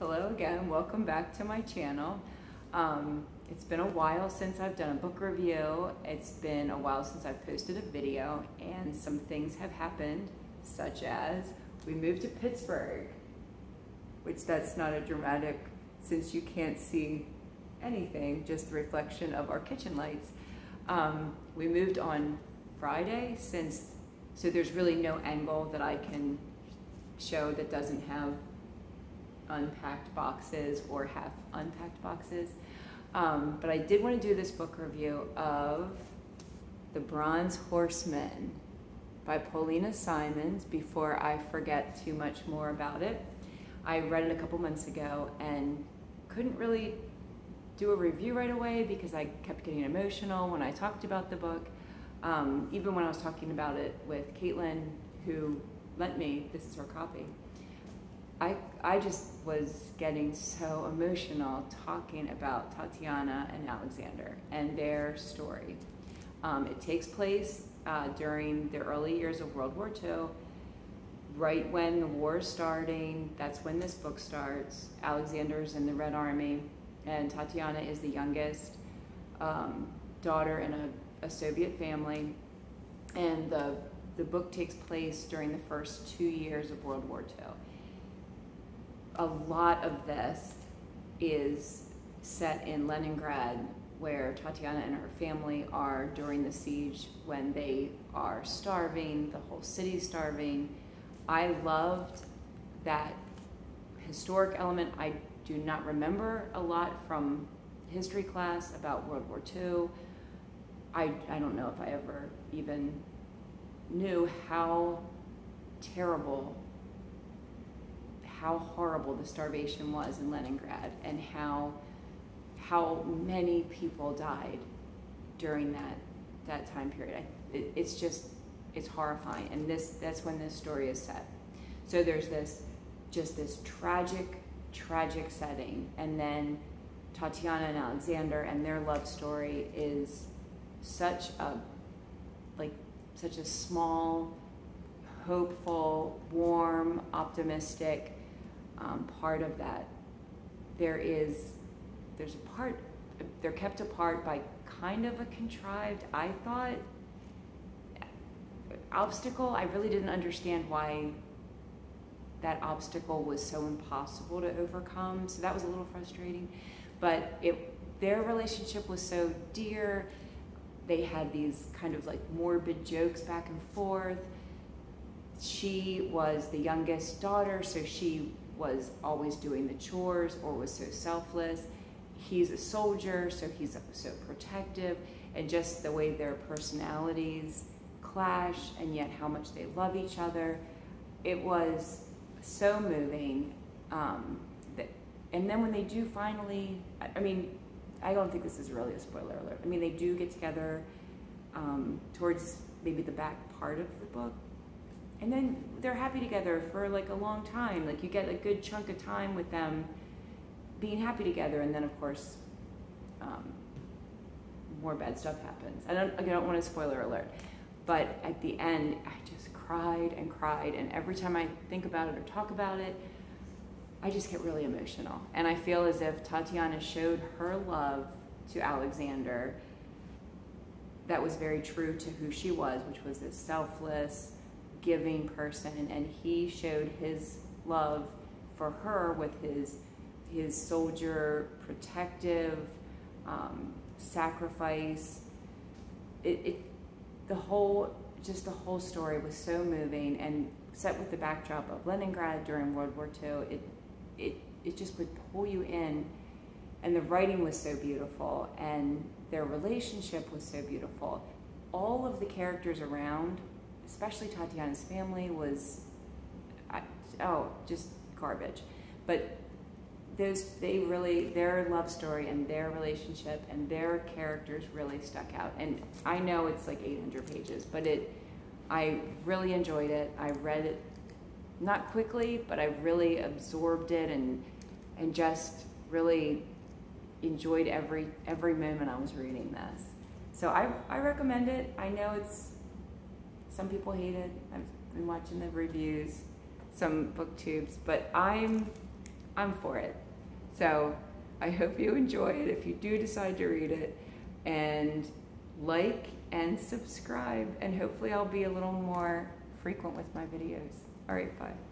Hello again, welcome back to my channel. Um, it's been a while since I've done a book review. It's been a while since I've posted a video and some things have happened such as we moved to Pittsburgh, which that's not a dramatic since you can't see anything, just the reflection of our kitchen lights. Um, we moved on Friday since, so there's really no angle that I can show that doesn't have unpacked boxes or half unpacked boxes. Um, but I did want to do this book review of The Bronze Horseman by Paullina Simons before I forget too much more about it. I read it a couple months ago and couldn't really do a review right away because I kept getting emotional when I talked about the book. Um, even when I was talking about it with Caitlin, who lent me, this is her copy. I, I just was getting so emotional talking about Tatiana and Alexander and their story. Um, it takes place uh, during the early years of World War II, right when the war is starting. That's when this book starts. Alexander's in the Red Army, and Tatiana is the youngest um, daughter in a, a Soviet family. And the, the book takes place during the first two years of World War II a lot of this is set in Leningrad, where Tatiana and her family are during the siege when they are starving, the whole city's starving. I loved that historic element. I do not remember a lot from history class about World War II. I, I don't know if I ever even knew how terrible how horrible the starvation was in Leningrad and how how many people died during that that time period. I, it, it's just it's horrifying, and this that's when this story is set. So there's this just this tragic tragic setting, and then Tatiana and Alexander and their love story is such a like such a small hopeful warm optimistic um, part of that. There is, there's a part, they're kept apart by kind of a contrived, I thought, obstacle. I really didn't understand why that obstacle was so impossible to overcome. So that was a little frustrating. But it, their relationship was so dear. They had these kind of like morbid jokes back and forth. She was the youngest daughter, so she was always doing the chores or was so selfless. He's a soldier, so he's so protective, and just the way their personalities clash and yet how much they love each other. It was so moving. Um, that, and then when they do finally, I mean, I don't think this is really a spoiler alert. I mean, they do get together um, towards maybe the back part of the book, and then they're happy together for like a long time. Like you get a good chunk of time with them being happy together, and then of course, um, more bad stuff happens. I don't, I don't want to spoiler alert, but at the end, I just cried and cried, and every time I think about it or talk about it, I just get really emotional. And I feel as if Tatiana showed her love to Alexander that was very true to who she was, which was this selfless, giving person and he showed his love for her with his his soldier protective um, sacrifice. It, it the whole just the whole story was so moving and set with the backdrop of Leningrad during World War II it it it just would pull you in. And the writing was so beautiful and their relationship was so beautiful. All of the characters around especially Tatiana's family, was, oh, just garbage. But those, they really, their love story and their relationship and their characters really stuck out. And I know it's like 800 pages, but it, I really enjoyed it. I read it not quickly, but I really absorbed it and and just really enjoyed every every moment I was reading this. So I I recommend it. I know it's some people hate it. I've been watching the reviews, some booktubes, but I'm I'm for it. So I hope you enjoy it if you do decide to read it. And like and subscribe. And hopefully, I'll be a little more frequent with my videos. All right, bye.